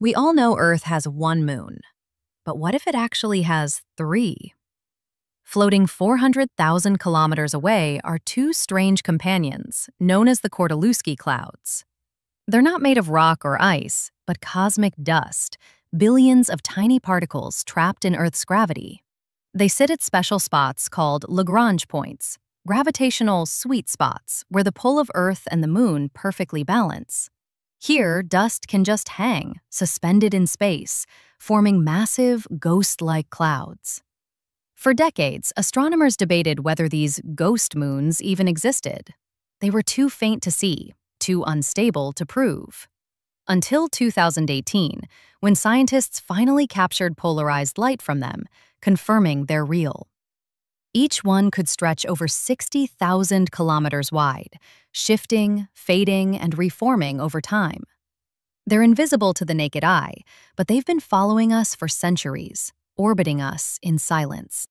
We all know Earth has one moon. But what if it actually has three? Floating 400,000 kilometers away are two strange companions, known as the Kordylewski clouds. They're not made of rock or ice, but cosmic dust, billions of tiny particles trapped in Earth's gravity. They sit at special spots called Lagrange points, gravitational sweet spots where the pull of Earth and the Moon perfectly balance. Here, dust can just hang, suspended in space, forming massive, ghost-like clouds. For decades, astronomers debated whether these ghost moons even existed. They were too faint to see, too unstable to prove. Until 2018, when scientists finally captured polarized light from them, confirming they're real. Each one could stretch over 60,000 kilometers wide, shifting, fading, and reforming over time. They're invisible to the naked eye, but they've been following us for centuries, orbiting us in silence.